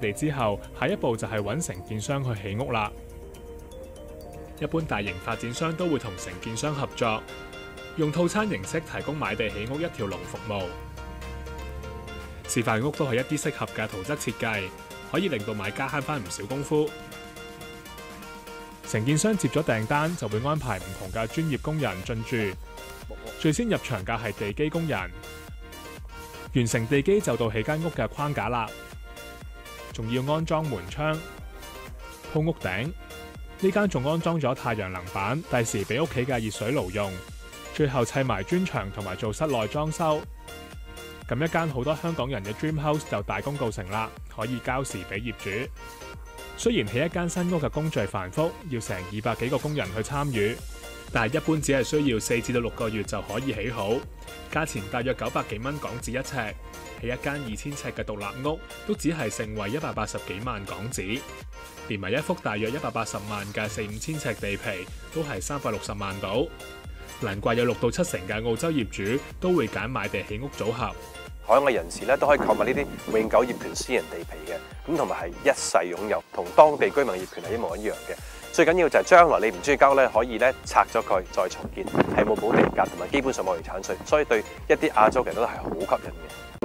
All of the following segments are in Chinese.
地之后，下一步就係揾承建商去起屋啦。一般大型發展商都會同承建商合作，用套餐形式提供買地起屋一條龍服務。示範屋都係一啲適合嘅圖則設計，可以令到買家慳翻唔少功夫。承建商接咗訂單，就會安排唔同嘅專業工人進駐。最先入場嘅係地基工人，完成地基就到起間屋嘅框架啦，仲要安裝門窗、鋪屋頂。呢間仲安裝咗太陽能板，第時俾屋企嘅熱水爐用。最後砌埋磚牆同埋做室內裝修。咁一間好多香港人嘅 dream house 就大功告成啦，可以交時俾業主。雖然起一間新屋嘅工序繁複，要成二百幾個工人去參與，但係一般只係需要四至到六個月就可以起好，價錢大約九百幾蚊港紙一尺。起一間二千尺嘅獨立屋都只係盛惠一百八十幾萬港紙，連埋一幅大約一百八十萬嘅四五千尺地皮都係三百六十萬到。難怪有六到七成嘅澳洲業主都會揀買地起屋組合。海外人士咧都可以購買呢啲永久業權私人地皮嘅，咁同埋係一世擁有，同當地居民業權係一模一樣嘅。最緊要就係將來你唔中意交咧，可以咧拆咗佢再重建，係冇補地價同埋基本上冇遺產稅，所以對一啲亞洲人都係好吸引嘅。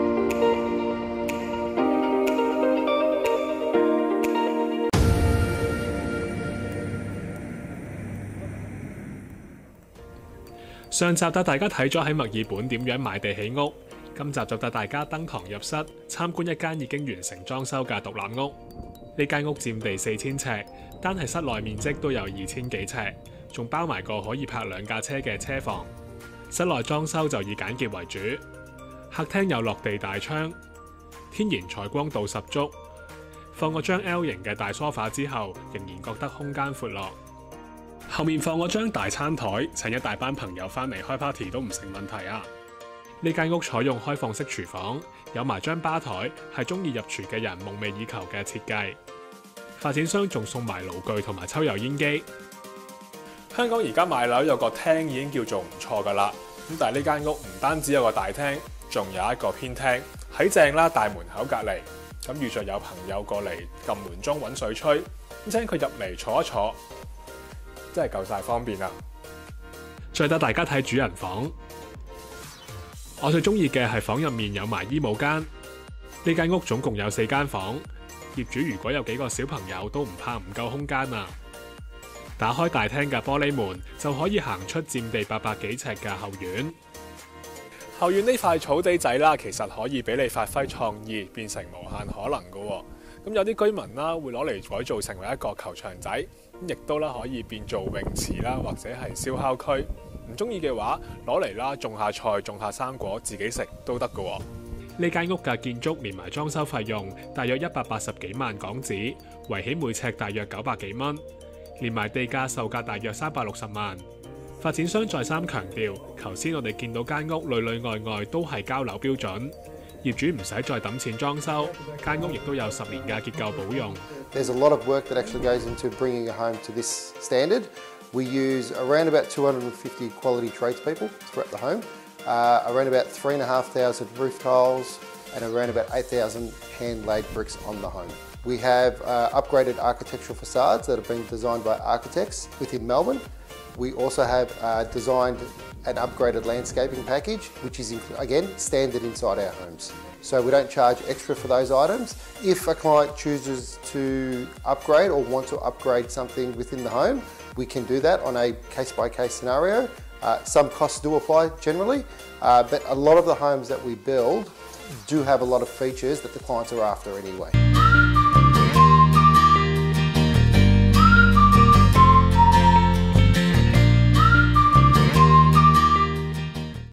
上集帶大家睇咗喺墨爾本點樣買地起屋。今集就帶大家登堂入室參觀一間已經完成裝修嘅獨立屋。呢間屋佔地四千尺，單係室內面積都有二千幾尺，仲包埋個可以泊兩架車嘅車房。室內裝修就以簡潔為主，客廳有落地大窗，天然採光度十足。放個張 L 型嘅大梳化之後，仍然覺得空間闊落。後面放個張大餐台，請一大班朋友翻嚟開 party 都唔成問題啊！呢間屋採用開放式廚房，有埋張吧台，係中意入廚嘅人夢寐以求嘅設計。發展商仲送埋爐具同埋抽油煙機。香港而家買樓有個廳已經叫做唔錯噶啦，咁但係呢間屋唔單止有個大廳，仲有一個偏廳喺正啦大門口隔離。咁遇着有朋友過嚟撳門鐘揾水吹，咁請佢入嚟坐一坐，真係夠晒方便啦！再帶大家睇主人房。我最中意嘅係房入面有埋衣帽間。呢間屋總共有四間房，業主如果有幾個小朋友都唔怕唔夠空間啊！打開大廳嘅玻璃門就可以行出佔地八百幾尺嘅後院。後院呢塊草地仔啦，其實可以俾你發揮創意，變成無限可能噶。咁有啲居民啦會攞嚟改造成為一個球場仔，亦都啦可以變做泳池啦，或者係燒烤區。唔中意嘅話，攞嚟啦，種下菜，種下生果，自己食都得㗎。呢間屋嘅建築連埋裝修費用，大約一百八十幾萬港紙，圍起每尺大約九百幾蚊，連埋地價售價大約三百六十萬。發展商再三強調，頭先我哋見到間屋裏裏外外都係交樓標準，業主唔使再揼錢裝修，間屋亦都有十年嘅結構保用。We use around about 250 quality tradespeople throughout the home, uh, around about 3,500 roof tiles and around about 8,000 hand-laid bricks on the home. We have uh, upgraded architectural facades that have been designed by architects within Melbourne. We also have uh, designed an upgraded landscaping package, which is again standard inside our homes. So we don't charge extra for those items. If a client chooses to upgrade or want to upgrade something within the home, we can do that on a case-by-case scenario. Uh, some costs do apply generally, uh, but a lot of the homes that we build do have a lot of features that the clients are after anyway.